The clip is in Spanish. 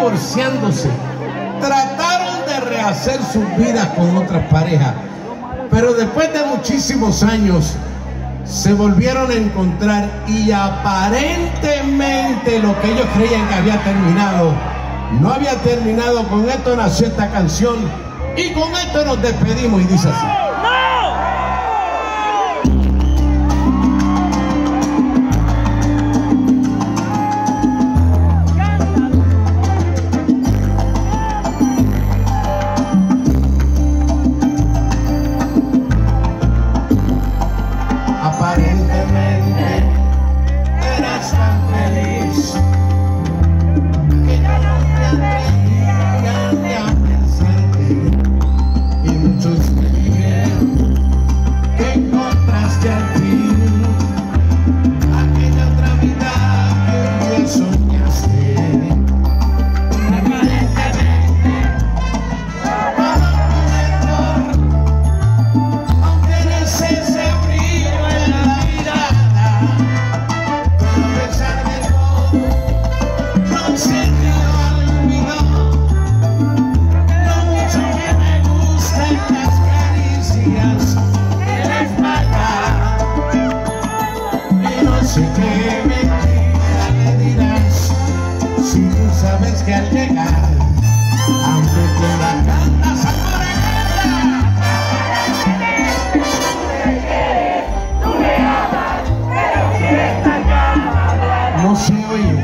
divorciándose. Trataron de rehacer sus vidas con otras parejas. Pero después de muchísimos años se volvieron a encontrar y aparentemente lo que ellos creían que había terminado, no había terminado. Con esto nació esta canción y con esto nos despedimos y dice así. sabes que al llegar, aunque te la cantas a No se oye.